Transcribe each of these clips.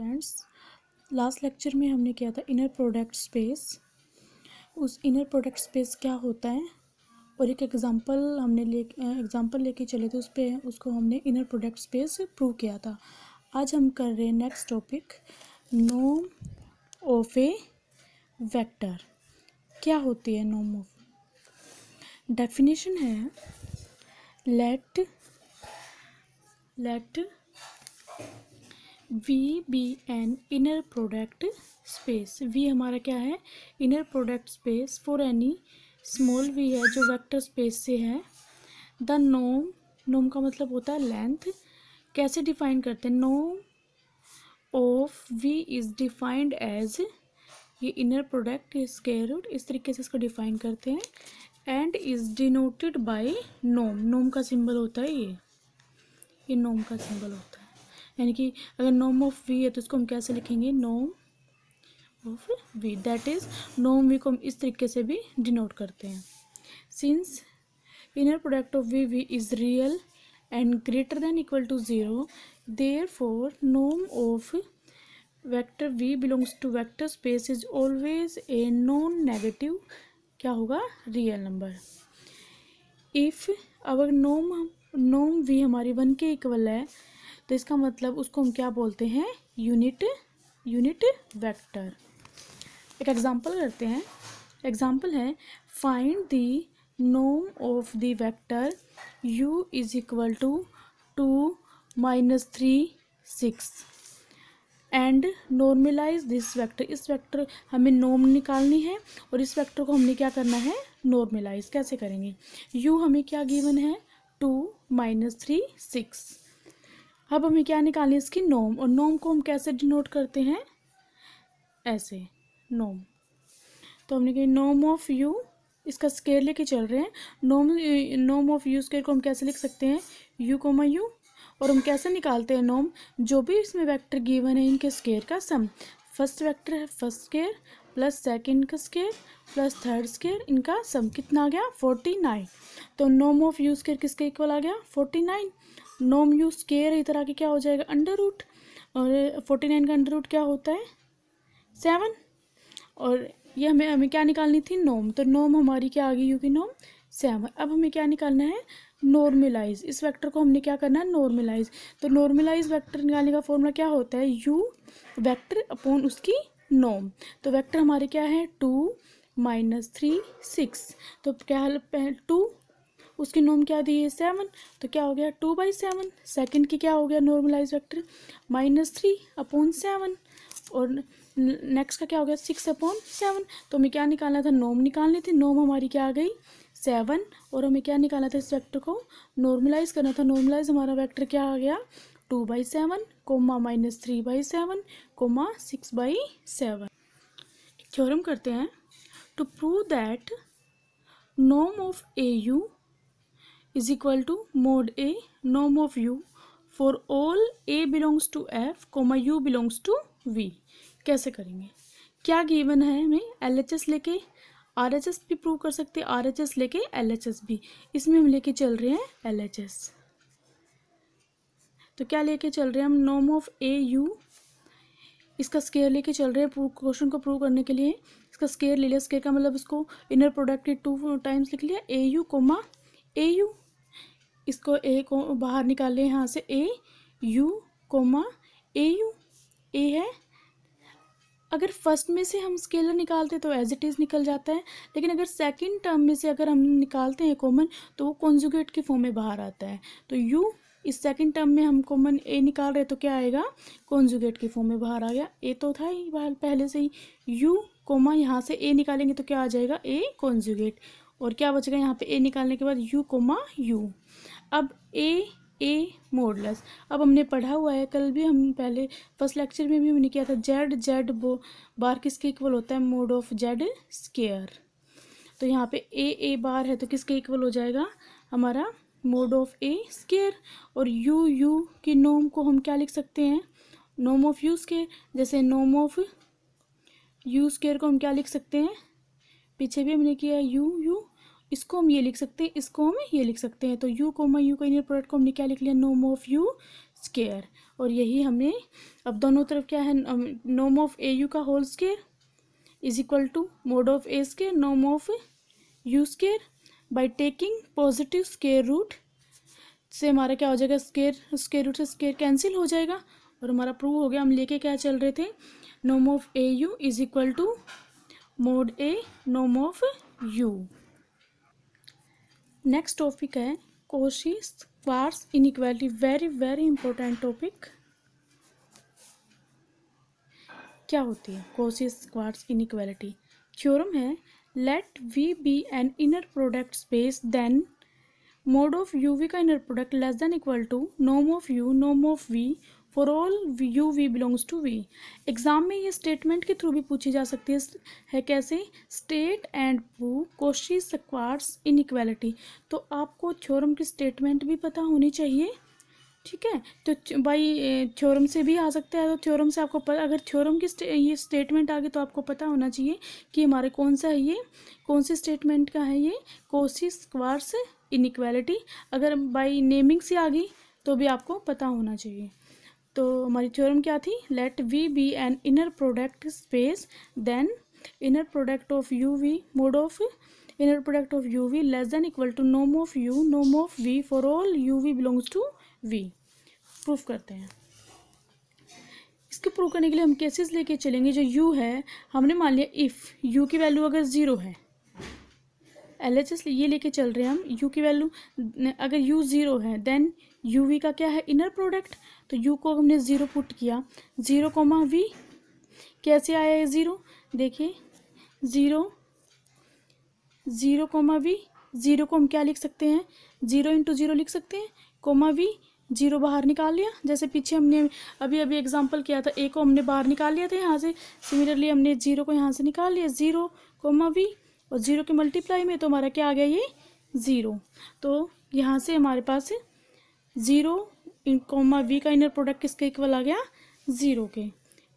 Students last lecture में हमने किया था इनर प्रोडक्ट स्पेस उस इनर प्रोडक्ट स्पेस क्या होता है? और एक एग्जांपल हमने ले एग्जांपल लेके चले थे, उस पर उसको हमने इनर प्रोडक्ट स्पेस प्रूव किया था। आज हम कर रहे हैं नेक्स्ट टॉपिक नोम ऑफ़ ए वेक्टर क्या होती है नोम ऑफ़ डेफिनेशन है let let V be an inner product space V हमारा क्या है? Inner product space for any small V है जो वेक्टर स्पेस से है। द नोम नोम का मतलब होता है लेंथ कैसे डिफाइन करते हैं? नोम of V is defined as ये इनर प्रोडक्ट स्केयर इस तरीके से इसको डिफाइन करते हैं। एंड इज़ डिनोटेड बाय नोम नोम का सिंबल होता है ये। ये नोम का सिंबल होता है। यानी कि अगर नोम ऑफ़ वी है तो इसको हम कैसे लिखेंगे? नोम of we that is Nom we को हम इस तरीके से भी डिनोट करते हैं। Since inner product of we V is real and greater than equal to zero there four Nom of vector V belongs to vector space is always a non negative क्या होगा? रियल नंबर इफ़ अगर नोम नोम we हमारी one के equal है तो इसका मतलब उसको हम क्या बोलते हैं? यूनिट यूनिट वेक्टर एक एग्जांपल करते हैं। एग्जांपल है find the Nom of the vector u is equal to two minus three six and normalize this vector इस वेक्टर हमें नोम निकालनी है और इस वेक्टर को हमने क्या करना है? नॉर्मलाइज कैसे करेंगे? u हमें क्या गिवन है? टू माइनस थ्री सिक्स अब हमें क्या निकालनी है इसकी? नोम। और नोम को हम कैसे डिनोट करते हैं? ऐसे, नोम। तो हमने कही, नोम ऑफ़ यू, इसका स्केयर लेके चल रहे हैं। नोम नोम ऑफ़ यू स्केयर को हम कैसे लिख सकते हैं? U comma U. और हम कैसे निकालते हैं नोम? जो भी इसमें वेक्टर गिवन है, इनके स्केयर का सम फ़र्स्ट वेक्टर है फ़र्स्ट स्केयर प्लस सेकंड का स्केयर प्लस थर्ड स्केयर इनका सम कितना आ गया? फोर्टी नाइन तो नोम ऑफ़ यू स्केयर किसके इक्वल आ गया? फोर्टी नाइन नोम यू स्केयर इधर आके क्या हो जाएगा? अंडर रूट और फोर्टी नाइन का अंडर रूट क्या होता है? सेवन और ये हमें हमें क्या निकालनी थी? नोम तो नोम हमारी क्या आ गई यू की नोम सेवन अब हमें क्या निकालना है? नॉर्मलाइज इस वेक्टर को हमने क्या करना है? नॉर्मलाइज तो नॉर्मलाइज वेक्टर निकालने का फॉर्मूला क्या होता है? यू वेक्टर अपॉन उसकी नोम तो वेक्टर हमारे क्या है? टू माइनस थ्री सिक्स तो क्या टू उसकी नोम क्या दी है? सेवन तो क्या हो गया? टू बाई सेवन सेकेंड की क्या हो गया? Normalise vector minus three upon seven और नेक्स्ट का क्या हो गया? सिक्स अपॉन सेवन तो हमें क्या निकालना था? नोम निकालनी थी। नोम हमारी क्या आ गई? सेवन और हमें क्या निकालना था इस वेक्टर को? नॉर्मलाइज करना था। नॉर्मलाइज हमारा वेक्टर क्या आ गया? Two by seven comma minus three by seven comma six by seven theorem करते हैं। To prove that Nom of A U is equal to mod a, norm of u, for all a belongs to f, comma u belongs to v. कैसे करेंगे? क्या given है हमें? L H S लेके? R H S भी prove कर सकते हैं। आर एच एस लेके एल एच एस भी। इसमें हम लेके चल रहे हैं एल एच एस तो क्या लेके चल रहे हैं हम? नॉम ऑफ़ ए यू इसका स्केयर लेके चल रहे हैं क्वेश्चन को प्रूव करने के लिए। इसका स्केयर ले लिया। स्केयर का मतलब इसको इनर प्रोडक्ट टू टाइम्स लिख लिया। A U comma A U इसको ए को बाहर निकाल लें, यहाँ से A, U comma, A U, A है। अगर फ़र्स्ट में से हम स्केलर निकालते हैं तो एज इट इज़ निकल जाता है, लेकिन अगर सेकंड टर्म में से अगर हम निकालते हैं कॉमन तो वो कॉन्जुगेट के फॉर्म में बाहर आता है। तो यू, इस सेकंड टर्म में हम कॉमन ए निकाल रहे तो क्या आएगा? कॉन्जुगेट के फॉर्म में बाहर आ गया। ए तो था ही बाहर, पहले से ही। यू, कोमा, यहाँ से ए निकालेंगे तो क्या आ जाएगा? ए कॉन्जुगेट और क्या बचेगा यहाँ पे? ए निकालने के बाद यू, कोमा, यू। अब ए ए मोडलस अब हमने पढ़ा हुआ है, कल भी हम पहले फ़र्स्ट लेक्चर में भी हमने किया था जेड जेड बो बार किसके इक्वल होता है? मोड ऑफ़ जेड स्केयर तो यहाँ पे ए ए बार है तो किसके इक्वल हो जाएगा? हमारा मोड ऑफ़ ए स्केयर और यू यू की नोम को हम क्या लिख सकते हैं? नोम ऑफ़ यू स्केयर जैसे नोम ऑफ़ यू स्केयर को हम क्या लिख सकते हैं? पीछे भी हमने किया यू यू इसको हम ये लिख सकते हैं, इसको हम ये लिख सकते हैं। तो यू को मैं यू का इनर प्रोडक्ट को हमने क्या लिख लिया? नोम ऑफ़ यू स्केयर और यही हमें अब दोनों तरफ़ क्या है? नोम ऑफ़ ए यू का whole square is equal to mod of A square Nom of U square by taking positive square root से हमारा क्या हो जाएगा? स्केयर स्केयर रूट से स्केयर कैंसिल हो जाएगा। और हमारा प्रूव हो गया, हम लेके क्या चल रहे थे? नोम of A you is equal to mode A Nom of you next topic है Koshi Schwarz inequality very very important topic क्या होती है? कोशी स्क्वार्स इनइक्वालिटी थ्योरम है late we be an inner product space then mode of you we का inner product less than equal to Nom of you नोम of we for all you we belongs to we exam में ये statement के through भी पूछी जा सकती है। है कैसे? State and prove Cauchy Schwarz inequality तो आपको थ्योरम की स्टेटमेंट भी पता होनी चाहिए। ठीक है? तो भाई थ्योरम से भी आ सकता है। तो थ्योरम से आपको पता अगर थ्योरम की ये स्टेटमेंट आ गई तो आपको पता होना चाहिए कि हमारे कौन सा है ये? कौन सी स्टेटमेंट का है ये? कोसी स्क्वार्स इनइक्वालिटी अगर बाई नेमिंग से आ गई तो भी आपको पता होना चाहिए। तो हमारी थ्योरम क्या थी? Late we be an inner product space then inner product of you we mode of inner product of you we less than equal to Nom of you नोम of we for all you we belongs to we proof करते हैं। इसके prove करने के लिए हम cases लेके चलेंगे जो यू है। हमने मान लिया इफ़ यू की वैल्यू अगर ज़ीरो है एल एच एस ये लेके चल रहे हैं हम यू की वैल्यू अगर यू ज़ीरो है देन यू वी का क्या है इनर प्रोडक्ट तो यू को हमने ज़ीरो पुट किया। ज़ीरो कोमा वी कैसे आया है ज़ीरो देखिए zero zero comma V zero को हम क्या लिख सकते हैं? ज़ीरो इंटू ज़ीरो लिख सकते हैं। कोमा वी ज़ीरो बाहर निकाल लिया। जैसे पीछे हमने अभी अभी एग्जांपल किया था ए को हमने बाहर निकाल लिया था यहाँ से। सिमिलरली हमने ज़ीरो को यहाँ से निकाल लिया। ज़ीरो कोमा वी और ज़ीरो के मल्टीप्लाई में तो हमारा क्या आ गया ये? ज़ीरो। तो यहाँ से हमारे पास ज़ीरो इन कोमा वी का इनर प्रोडक्ट किसके इक्वल आ गया? ज़ीरो के।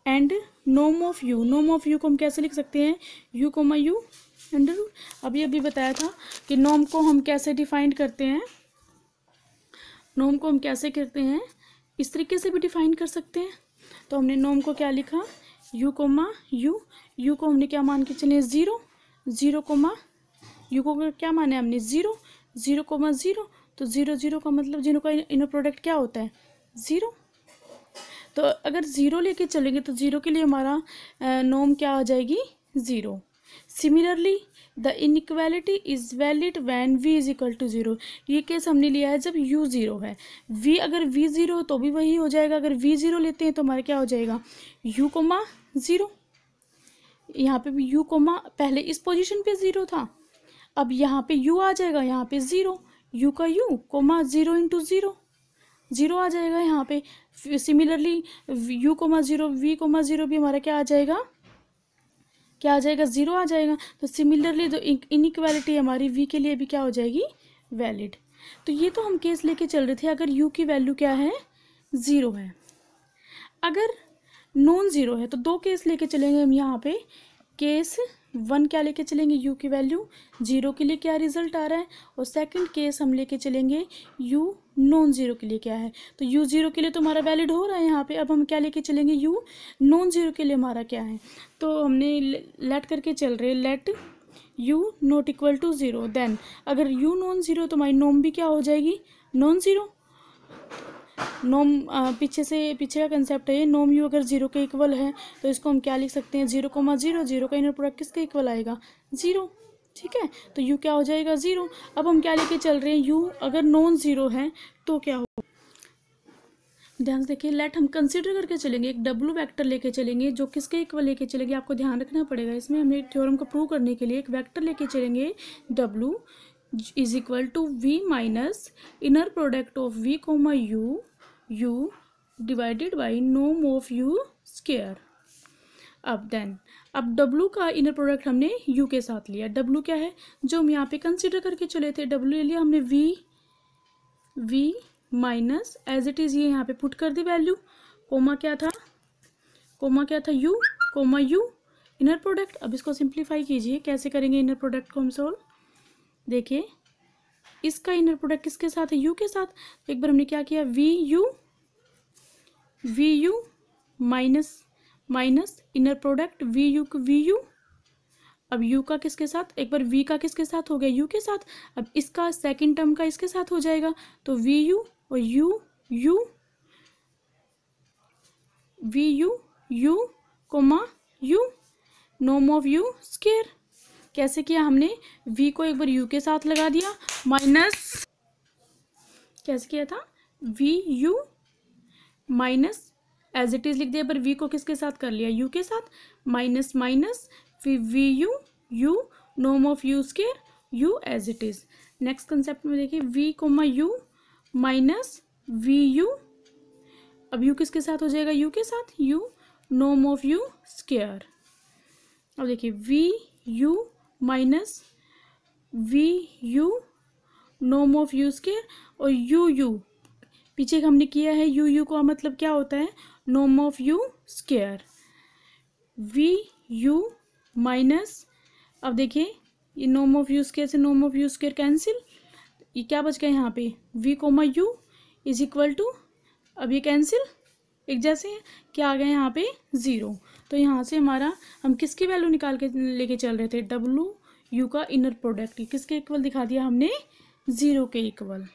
एंड नोम ऑफ़ यू नोम ऑफ़ यू को हम कैसे लिख सकते हैं? यू कोमा यू अंडर अभी अभी बताया था कि नोम को हम कैसे डिफाइन करते हैं? नोम को हम कैसे करते हैं? इस तरीके से भी डिफाइन कर सकते हैं। तो हमने नोम को क्या लिखा? यू कोमा यू यू को हमने क्या मान के चले? ज़ीरो। ज़ीरो कोमा, यू को क्या माने हमने? ज़ीरो। ज़ीरो कोमा ज़ीरो तो ज़ीरो ज़ीरो का मतलब ज़ीरो का इनर प्रोडक्ट क्या होता है? ज़ीरो। तो अगर ज़ीरो लेके चलेंगे तो ज़ीरो के लिए हमारा नोम क्या आ जाएगी? Zero. Similarly, the inequality is valid when V is equal to zero. ये केस हमने लिया है जब यू ज़ीरो है। वी अगर वी ज़ीरो तो भी वही हो जाएगा। अगर वी ज़ीरो लेते हैं तो हमारा क्या हो जाएगा? U comma zero. यहाँ पे भी यू कोमा पहले इस पोजीशन पे ज़ीरो था। अब यहाँ पे यू आ जाएगा, यहाँ पे ज़ीरो यू का U comma zero into zero zero आ जाएगा यहाँ पे। Similarly U comma zero V comma zero भी हमारा क्या आ जाएगा? क्या आ जाएगा? ज़ीरो आ जाएगा। तो सिमिलरली जो इनइक्वालिटी हमारी वी के लिए भी क्या हो जाएगी? वैलिड तो ये तो हम केस लेके चल रहे थे, अगर यू की वैल्यू क्या है? ज़ीरो है। अगर नॉन ज़ीरो है तो दो केस लेके चलेंगे हम यहाँ पे। केस वन क्या लेके चलेंगे? यू की वैल्यू ज़ीरो के लिए क्या रिज़ल्ट आ रहा है? और सेकंड केस हम लेके चलेंगे यू नॉन ज़ीरो के लिए क्या है? तो यू ज़ीरो के लिए तो हमारा वैलिड हो रहा है यहाँ पे, अब हम क्या लेके चलेंगे? यू नॉन ज़ीरो के लिए हमारा क्या है? तो हमने लेट करके चल रहे let U not equal to zero then अगर यू नॉन ज़ीरो तो हमारी नॉम भी क्या हो जाएगी? नॉन ज़ीरो नोम पीछे से, पीछे का कंसेप्ट है ये, नोम यू अगर ज़ीरो के इक्वल है तो इसको हम क्या लिख सकते हैं? ज़ीरो कोमा ज़ीरो ज़ीरो का इनर प्रोडक्ट किसके इक्वल आएगा? ज़ीरो ठीक है? तो यू क्या हो जाएगा? ज़ीरो अब हम क्या लेके चल रहे हैं? यू अगर नॉन ज़ीरो है तो क्या हो? ध्यान से देखिए लेट हम कंसिडर करके चलेंगे, एक डब्लू वेक्टर लेके चलेंगे, जो किसके इक्वल लेके चलेंगे, आपको ध्यान रखना पड़ेगा। इसमें हमें थ्योरम को प्रूव करने के लिए एक वेक्टर लेके चलेंगे W is equal to V minus inner product of V comma U U divided by Nom of you square अब देन अब डब्लू का इनर प्रोडक्ट हमने यू के साथ लिया। डब्लू क्या है? जो हम यहाँ पे कंसिडर करके चले थे डब्लू ले लिया हमने V V minus as it is ये यहाँ पे पुट कर दी वैल्यू कोमा क्या था? कोमा क्या था? U comma U inner product अब इसको सिंप्लीफाई कीजिए, कैसे करेंगे इनर प्रोडक्ट को हम सोल्व देखिए, इसका इनर प्रोडक्ट किसके साथ है? यू के साथ। तो एक बार हमने क्या किया? V U V U minus minus inner product V U V U अब यू का किसके साथ? एक बार वी का किसके साथ हो गया? यू के साथ। अब इसका सेकंड टर्म का इसके साथ हो जाएगा। तो वी यू और U U V U U comma U Nom of you square कैसे किया हमने? वी को एक बार यू के साथ लगा दिया माइनस कैसे किया था? V U minus as it is लिख दिया, पर वी को किसके साथ कर लिया? यू के साथ माइनस माइनस फिर we you you Nom of u square u as it is next concept में देखिए v comma u minus v u अब यू किसके साथ हो जाएगा? यू के साथ यू नोम ऑफ़ यू स्केयर अब देखिए V U minus V U Nom of you square और यू यू पीछे हमने किया है यू यू का मतलब क्या होता है? नोम of U square V U minus अब देखिए, ये नोम ऑफ़ यू स्केयर से नोम ऑफ़ यू स्केयर कैंसिल ये क्या बच गया यहाँ पे? V comma U is equal to अब ये कैंसिल एक जैसे है क्या आ गया यहाँ पे ज़ीरो। तो यहाँ से हमारा, हम किसकी वैल्यू निकाल के लेके चल रहे थे? डब्लू यू का इनर प्रोडक्ट किसके इक्वल दिखा दिया हमने? ज़ीरो के इक्वल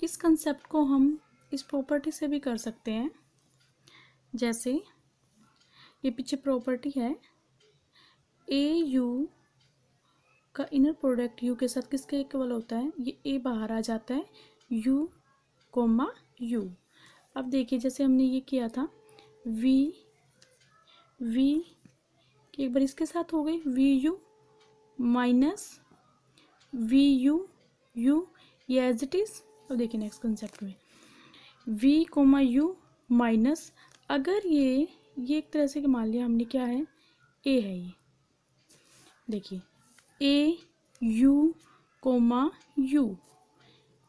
इस कंसेप्ट को हम इस प्रॉपर्टी से भी कर सकते हैं। जैसे, ये पीछे प्रॉपर्टी है। ए यू का इनर प्रोडक्ट यू के साथ किसके इक्वल होता है? ये ए बाहर आ जाता है। यू कोमा यू अब देखिए, जैसे हमने ये किया था वी वी एक बार इसके साथ हो गई V U minus V U U ये एज इट इज़ अब देखिए नेक्स्ट कंसेप्ट में। वी कोमा यू माइनस अगर ये ये एक तरह से मान लिया हमने, क्या है? ए है ये। देखिए A U comma U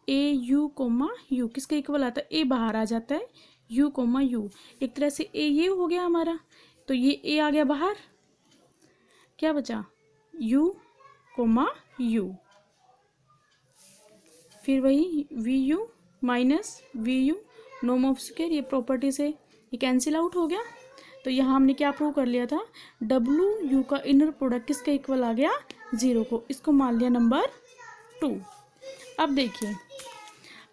A, U, comma, U. किसका इक्वल आता है? ए बाहर आ जाता है। U, comma, U. एक तरह से ए ये हो गया हमारा। तो ये ए आ गया बाहर। क्या बचा? U, comma, U. फिर वही V, U, minus V, U. Nom of स्क्र ये प्रॉपर्टी से ये कैंसिल आउट हो गया। तो यहाँ हमने क्या प्रूव कर लिया था? डब्लू यू का इनर प्रोडक्ट किसका इक्वल आ गया? ज़ीरो को। इसको मान लिया नंबर टू अब देखिए।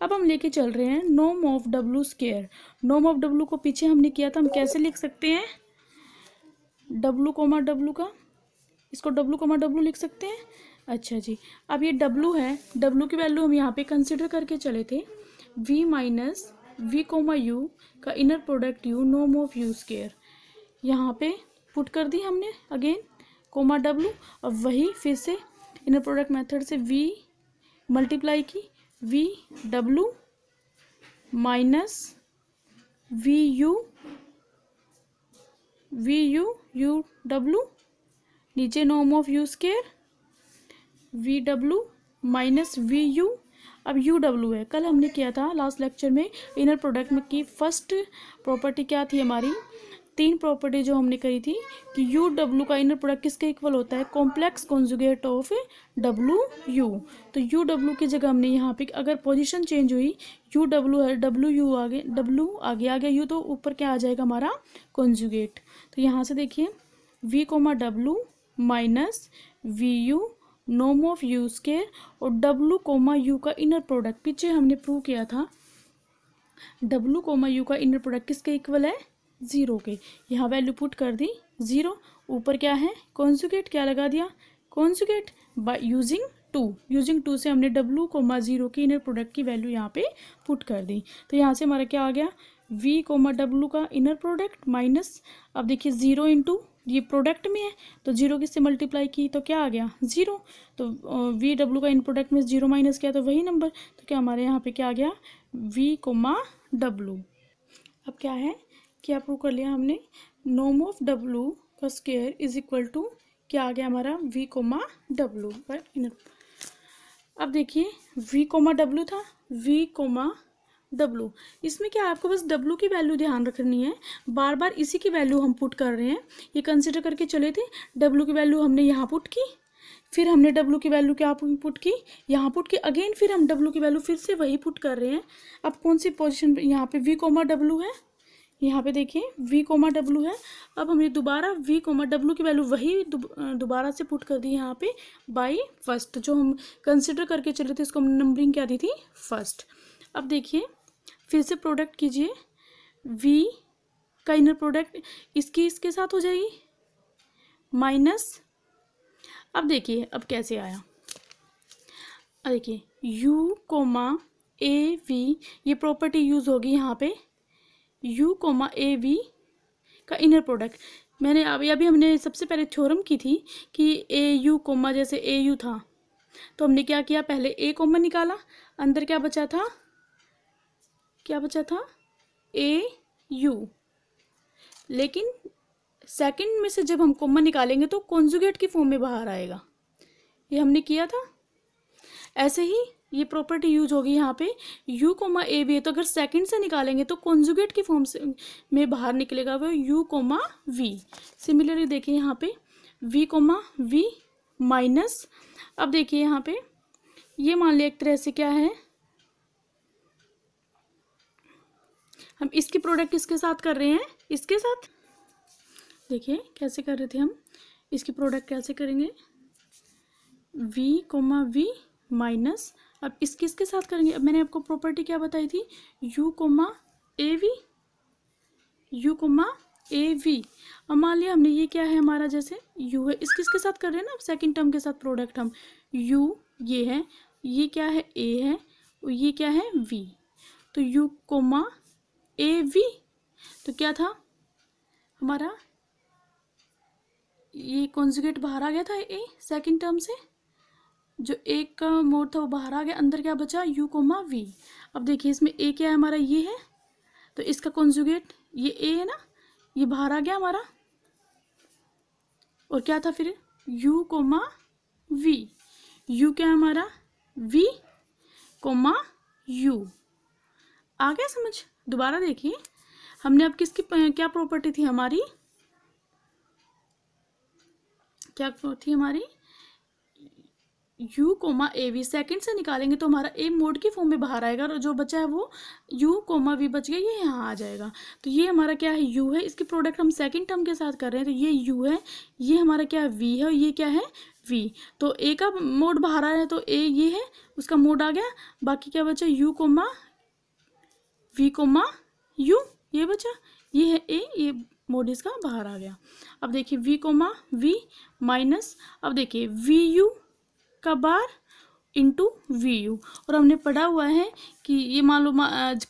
अब हम लेके चल रहे हैं नोम ऑफ़ डब्लू स्केयर नोम ऑफ़ डब्लू को पीछे हमने किया था, हम कैसे लिख सकते हैं? डब्लू कोमा डब्लू का? इसको डब्लू कोमा डब्लू लिख सकते हैं? अच्छा जी। अब ये डब्लू है डब्लू की वैल्यू हम यहाँ पे कंसिडर करके चले थे। V minus V comma U का इनर प्रोडक्ट यू नोम ऑफ़ यू स्केयर यहाँ पे पुट कर दी हमने अगेन कोमा डब्लू और वही फिर से इनर प्रोडक्ट मेथड से वी मल्टीप्लाई की V W minus V U V U U W नीचे नोम of U square V W minus V U अब यू डब्लू है। कल हमने किया था लास्ट लेक्चर में इनर प्रोडक्ट में की फ़र्स्ट प्रॉपर्टी क्या थी हमारी? तीन प्रॉपर्टी जो हमने करी थी कि यू डब्लू का इनर प्रोडक्ट किसके इक्वल होता है? Complex conjugate of W U तो यू डब्लू की जगह हमने यहाँ पे अगर पोजीशन चेंज हुई यू डब्लू है डब्लू यू आगे डब्लू आगे आ गया यू तो ऊपर क्या आ जाएगा हमारा? कॉन्जुगेट तो यहाँ से देखिए V comma W minus V U Nom of you square और डब्लू कोमा यू का इनर प्रोडक्ट पीछे हमने प्रूव किया था। डब्लू कोमा यू का इनर प्रोडक्ट किसके इक्वल है? ज़ीरो के। यहाँ वैल्यू पुट कर दी ज़ीरो। ऊपर क्या है? कॉन्जुगेट क्या लगा दिया? Conjugate by using two using two से हमने डब्लू कोमा ज़ीरो की इनर प्रोडक्ट की वैल्यू यहाँ पे पुट कर दी। तो यहाँ से हमारा क्या आ गया? वी कोमा डब्लू का इनर प्रोडक्ट माइनस अब देखिए ज़ीरो इंटू ये प्रोडक्ट में है तो ज़ीरो किससे मल्टीप्लाई की? तो क्या आ गया? ज़ीरो। तो वी डब्लू का इन प्रोडक्ट में ज़ीरो माइनस किया तो वही नंबर तो क्या हमारे यहाँ पे क्या आ गया? वी कोमा डब्लू अब क्या है? क्या प्रूव कर लिया हमने? नोम ऑफ़ डब्लू का स्केयर इज़ इक्वल टू क्या आ गया हमारा? वी कोमा डब्लू पर अब देखिए वी कोमा डब्लू था वी कोमा डब्लू इसमें क्या आपको बस डब्लू की वैल्यू ध्यान रखनी है। बार बार इसी की वैल्यू हम पुट कर रहे हैं। ये कंसिडर करके चले थे। डब्लू की वैल्यू हमने यहाँ पुट की। फिर हमने डब्लू की वैल्यू क्या पुट की? यहाँ पुट की। अगेन फिर हम डब्लू की वैल्यू फिर से वही पुट कर रहे हैं। अब कौन सी पोजिशन यहाँ पे वी कोमा डब्लू है? यहाँ पे देखिए वी कोमा डब्लू है। अब हमने दोबारा वी कोमा डब्लू की वैल्यू वही दोबारा से पुट कर दी यहाँ पे बाई फ़र्स्ट जो हम कंसिडर करके चले थे इसको नंबरिंग क्या दी थी? फ़र्स्ट अब देखिए, फिर से प्रोडक्ट कीजिए। वी का इनर प्रोडक्ट इसकी इसके साथ हो जाएगी। माइनस अब देखिए, अब कैसे आया? देखिए, u कोमा ए वी ये प्रॉपर्टी यूज़ होगी यहाँ पे। U कोमा ए वी का इनर प्रोडक्ट मैंने अभी अभी हमने सबसे पहले थ्योरम की थी कि ए यू कोमा जैसे ए यू था। तो हमने क्या किया? पहले ए कोमा निकाला। अंदर क्या बचा था? क्या बचा था? ए यू लेकिन सेकंड में से जब हम कोमा निकालेंगे तो कॉन्जुगेट की फॉर्म में बाहर आएगा। ये हमने किया था। ऐसे ही ये प्रॉपर्टी यूज़ होगी यहाँ पे। U कोमा ए भी है तो अगर सेकंड से निकालेंगे तो कॉन्जुगेट की फॉर्म से में बाहर निकलेगा वो u कोमा वी सिमिलरली देखिए यहाँ पे v कोमा वी माइनस अब देखिए यहाँ पे, ये मान लिया एक तरह से क्या है? हम इसकी प्रोडक्ट इसके साथ कर रहे हैं? इसके साथ। देखिए कैसे कर रहे थे हम, इसकी प्रोडक्ट कैसे करेंगे? V कोमा वी माइनस अब इस, किसके साथ करेंगे? अब मैंने आपको प्रॉपर्टी क्या बताई थी? U comma a v u comma a v अब मान लिया हमने, ये क्या है हमारा जैसे? यू है। इस किसके साथ कर रहे हैं ना? सेकंड टर्म के साथ प्रोडक्ट हम। यू ये है। ये क्या है? ए है। और ये क्या है? वी तो यू कोमा ए वी तो क्या था? हमारा, ये कॉन्जुगेट बाहर आ गया था ए सेकंड टर्म से? जो एक का मोड था वो बाहर आ गया, अंदर क्या बचा? U comma v. अब देखिए, इसमें ए क्या है? हमारा ये है। तो इसका कॉन्जुगेट ये ए है ना? ये बाहर आ गया हमारा। और क्या था फिर? You comma we. यू क्या है हमारा? We comma you. आ गया समझ? दोबारा देखिए। हमने अब किसकी क्या प्रॉपर्टी थी हमारी? क्या थी हमारी? U comma a v second से निकालेंगे तो हमारा ए मोड की फॉर्म में बाहर आएगा और जो बचा है वो यू कोमा वी बच गया, ये यहाँ आ जाएगा। तो ये हमारा क्या है? यू है। इसकी प्रोडक्ट हम सेकेंड टर्म के साथ कर रहे हैं तो ये यू है, ये हमारा क्या है वी है और ये क्या है? वी तो ए का मोड बाहर आ रहा है तो ए ये है, उसका मोड आ गया। बाकी क्या बचा? U comma v comma u ये बचा। ये है ए ये मोड इसका बाहर आ गया। अब देखिए वी कोमा वी माइनस अब देखिए वी यू का बार इंटू वी यू और हमने पढ़ा हुआ है कि ये लो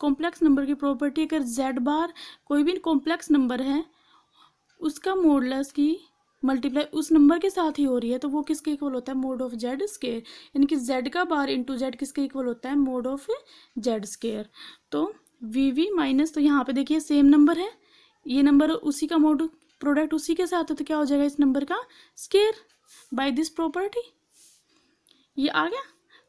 कॉम्प्लेक्स नंबर की प्रॉपर्टी अगर जेड बार कोई भी कॉम्प्लेक्स नंबर है, उसका मोडलेस की मल्टीप्लाई उस नंबर के साथ ही हो रही है तो वो किसके इक्वल होता है? मोड ऑफ़ जेड स्केयर यानी कि जेड का बार इंटू जेड किसके इक्वल होता है? मोड ऑफ़ जेड स्केयर तो वी वी माइनस तो यहाँ पे देखिए सेम नंबर है। ये नंबर उसी का मोड प्रोडक्ट उसी के साथ है तो क्या हो जाएगा इस नंबर का? स्केयर बाय दिस प्रॉपर्टी ये आ गया?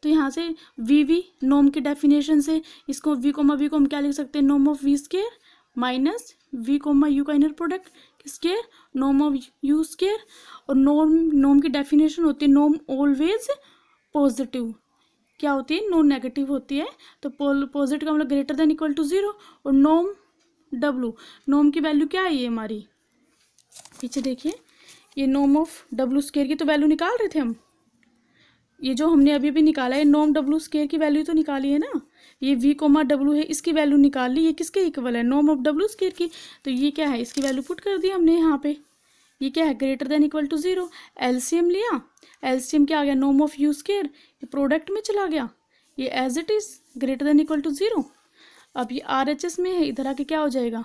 तो यहाँ से वी वी नोम की डेफिनेशन से इसको वी कोमा वी को हम क्या लिख सकते हैं? नोम of we square minus we comma you का इनर प्रोडक्ट स्केयर नोम ऑफ़ यू स्केयर और नोम नोम की डेफिनेशन होती है नोम ऑलवेज पॉजिटिव क्या होती है? नॉन नेगेटिव होती है। तो पॉजिटिव का मतलब greater than equal to zero और नोम डब्लू नोम की वैल्यू क्या आई है हमारी? पीछे देखिए। ये नोम ऑफ़ डब्लू स्केयर की तो वैल्यू निकाल रहे थे हम। ये जो हमने अभी अभी निकाला है नोम डब्लू स्केयर की वैल्यू तो निकाली है ना? ये वी कोमा डब्लू है, इसकी वैल्यू निकाल ली, ये किसके इक्वल है? नोम ऑफ़ डब्लू स्केयर की। तो ये क्या है? इसकी वैल्यू पुट कर दी हमने यहाँ पे। ये क्या है? Greater than equal to zero LCM लिया। एलसीएम क्या आ गया? नोम ऑफ़ यू स्केयर ये प्रोडक्ट में चला गया। ये as it is greater than equal to zero अब ये आर एच एस में है, इधर आके क्या हो जाएगा?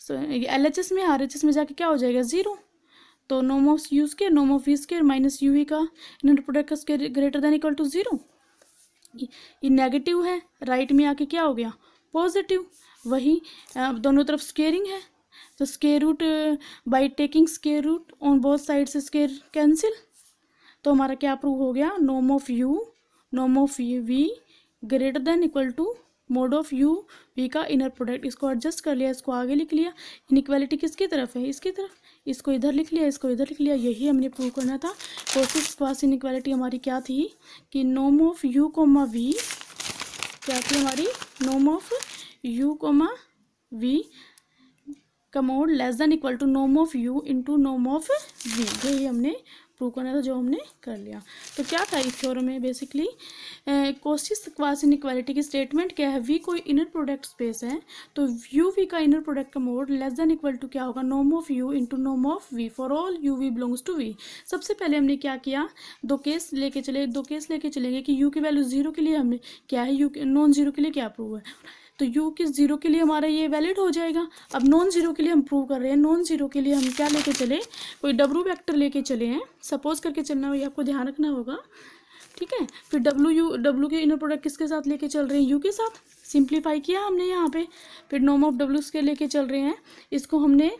सो ये एल एच एस में आर एच एस में जाके क्या हो जाएगा? ज़ीरो तो नोम you square Nom we square minus u ही का। इनर प्रोडक्ट का square greater than equal to zero ये नेगेटिव है राइट में आके क्या हो गया? पॉजिटिव वही दोनों तरफ़ स्केयरिंग है। तो square root by taking square root on both side से स्केयर कैंसिल तो हमारा क्या प्रूव हो गया? नोम ऑफ़ यू नोम of V greater than equal to mod of you we का इनर प्रोडक्ट इसको एडजस्ट कर लिया, इसको आगे लिख लिया। इनक्वालिटी किसकी तरफ़ है? इसकी तरफ़। इसको इधर लिख लिया, इसको इधर लिख लिया, यही हमने प्रूव करना था। कोशिश क्वास इनक्वालिटी हमारी क्या थी? कि नोम ऑफ़ यू कोमा वी क्या थी हमारी? नोम of you comma we commode less than equal to Nom of you into Nom of we यही हमने प्रूव करना था जो हमने कर लिया। तो क्या था इस थ्योरम में बेसिकली कोशिश क्वास इनक्वालिटी की स्टेटमेंट क्या है? वी कोई इनर प्रोडक्ट स्पेस है तो यू वी का इनर प्रोडक्ट का mode less than equal to क्या होगा? नोम of you into Nom of we for all you we belongs to we सबसे पहले हमने क्या किया? दो केस लेके चले, दो केस लेके चलेंगे कि यू की वैल्यू ज़ीरो के लिए हमने, क्या है? यू नॉन ज़ीरो के लिए क्या प्रूव है? तो यू के ज़ीरो के लिए हमारा ये वैलिड हो जाएगा? अब नॉन ज़ीरो के लिए हम प्रूव कर रहे हैं। नॉन ज़ीरो के लिए हम क्या लेके चले? कोई डब्लू वैक्टर लेके चले हैं। सपोज़ करके चलना हो, ये आपको ध्यान रखना होगा। ठीक है? फिर डब्लू यू डब्लू के इनर प्रोडक्ट किसके साथ लेके चल रहे हैं? यू के साथ। सिंप्लीफाई किया हमने यहाँ पे। फिर नॉम ऑफ़ डब्ल्यू के लेके चल रहे हैं। इसको हमने